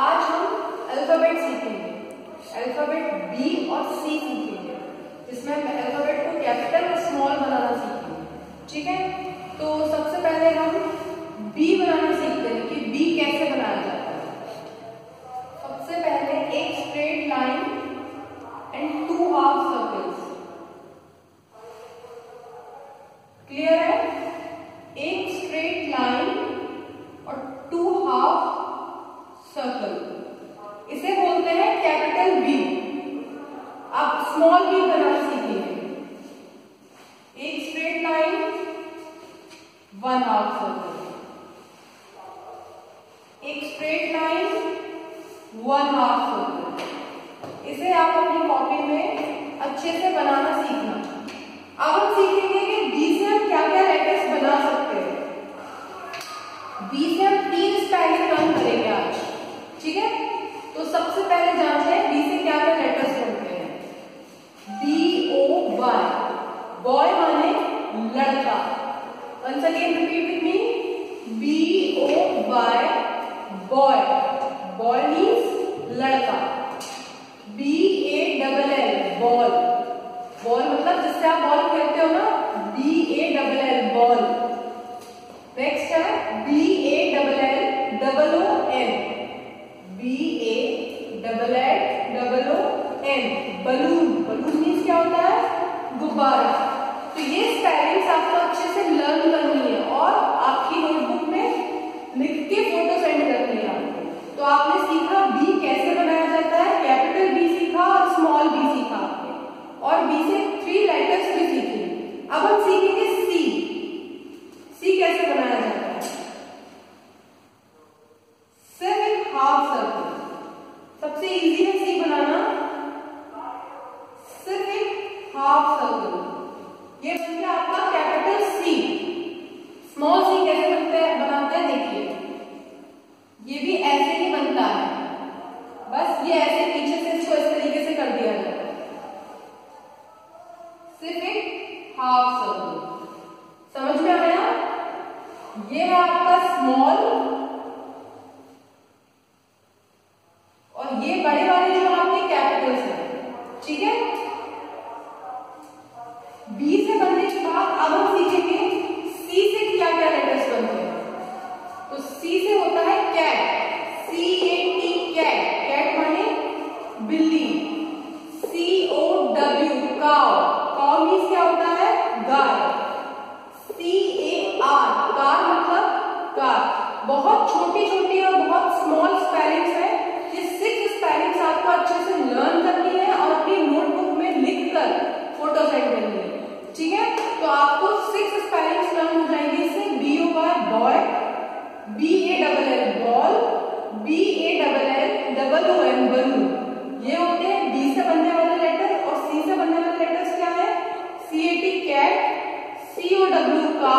आज हम अल्फ़ाबेट सीखेंगे। अल्फ़ाबेट बी और सी सीखेंगे जिसमें हम अल्फ़ाबेट को कैपिटल और स्मॉल बनाना सीखेंगे ठीक है तो सबसे पहले हम बी बनाना सीखते हैं कि बी कैसे बनाया जाता है सबसे पहले एक straight line and two half circles clear है एक स्ट्रेट लाइन और टू हाफ़ सर्कल इसे बोलते हैं कैपिटल बी आप स्मॉल बी बनाना सीखेंगे एक straight line one half circle एक straight line one half circle इसे आप अपनी कॉपी में अच्छे से बनाना सीखना अब हम सीखेंगे कि बी से हम क्या क्या लेटर्स बना सकते हैं बी से हम तीन स्पेलिंग लर्न करेंगे आज ठीक है तो सबसे पहले जानते हैं बी से क्या क्या लेटर्स बनते हैं बी ओ वाई बॉय माने लड़का. Once again repeat with me B O Y boy boy means लड़का. B A double L ball ball मतलब जिससे आप बॉल खेलते हो ना? B A double L ball next है B A double L double O N B A double L double O N balloon balloon means क्या होता है तो ये स्पेलिंग्स आपको अच्छे से लर्न करनी है और आपकी नोटबुक में लिख के फ़ोटो सेंड करनी है आपको। तो आपने सीखा बी कैसे बनाया जाता है? कैपिटल बी सीखा और स्मॉल बी सीखा आपने। और बी से थ्री लेटर्स भी सीखी। अब हम सीखेंगे सी सी कैसे बनाया जाता है सिर्फ़ एक हाफ़ सर्कल सबसे इजी है सी बनाना सिर्फ़ एक हाफ़ सर्कल ये बन गया आपका कैपिटल सी स्मॉल सी कैसे बनते हैं? बनाते हैं देखिए। ये भी ऐसे ही बनता है। बस ये ऐसे पीछे से इसको इस तरीके से कर दिया जाता है। सिर्फ़ एक हाफ़ सर्कल समझ में आया ये है आपका स्मॉल और ये बड़े वाले जो आपके कैपिटल्स हैं। ठीक है? Cat C A T cat cat माने बिल्ली C O W cow cow means क्या होता है? गाय सी ए आर कार मतलब कार बहुत छोटी छोटी और बहुत स्मॉल स्पेलिंग्स है, ये सिक्स स्पेलिंग्स आपको अच्छे से लर्न करनी है और अपनी नोटबुक में लिखकर फ़ोटो सेंड करनी है। ठीक है? तो आपको सिक्स स्पेलिंग्स लर्न हो जाएँगे। इससे B O Y boy B A double L B A double L double O M बनू। ये होते हैं बी से बनने वाले लेटर और सी से बनने वाले लेटर्स क्या है? C A T cat C O W का